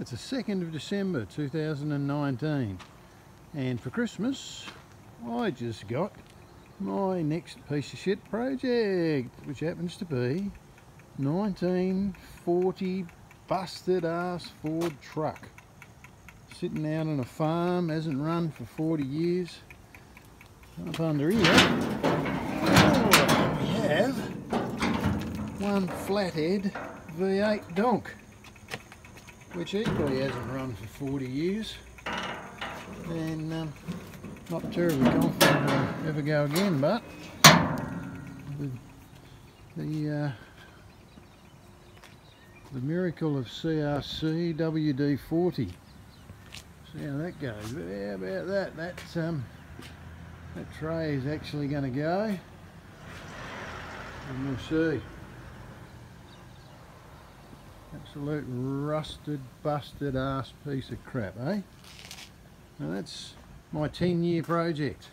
It's the 2nd of December 2019 and for Christmas I just got my next piece of shit project which happens to be 1940 busted ass Ford truck. Sitting out on a farm hasn't run for 40 years. Up under here we have one flathead V8 donk which equally hasn't run for 40 years and um, not terribly confident will ever go again but the the, uh, the miracle of CRC WD-40 see how that goes. But how about that that um, that tray is actually going to go. And we'll see Absolute rusted, busted ass piece of crap, eh? Now that's my 10 year project.